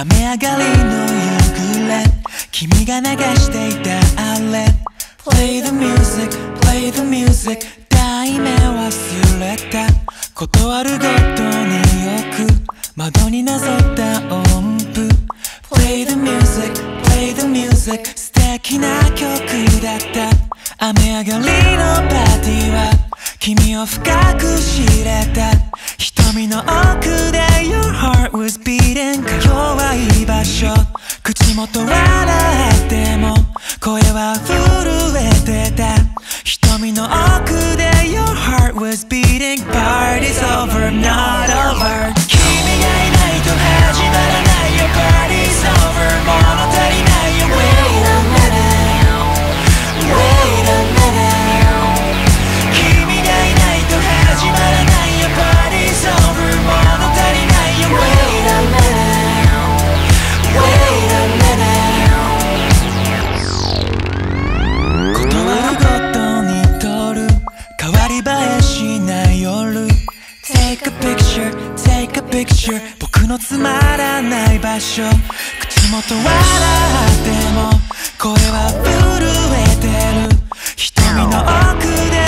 雨上がりの夕暮れ君が流していたあれ。Play the music, play the music 題名忘れた。断るごとによく。窓になぞった音符。Play the music, play the music 素敵な曲だった。雨上がりのパーティーは君を深く知れた。瞳の奥で Your heart was beating 口元笑っても声は震えてた瞳の奥で Your heart was beating Party's over, not しょう。口元笑っても声は震えてる。瞳の奥で